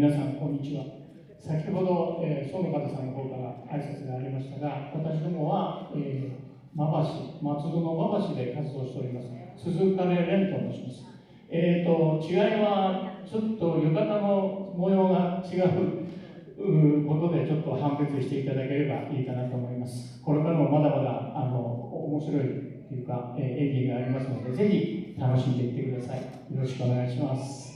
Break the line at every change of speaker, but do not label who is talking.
皆さん、こんにちは。先ほど、えー、園方さんの方から挨拶がありましたが、私どもは、えー、馬橋、松戸の馬橋で活動しております。鈴金蓮と申します。えーと、違いは、ちょっと浴衣の模様が違うことで、ちょっと判別していただければいいかなと思います。これからもまだまだあの面白いというか、えー、演技がありますので、ぜひ楽しんでいってください。よろしくお願いします。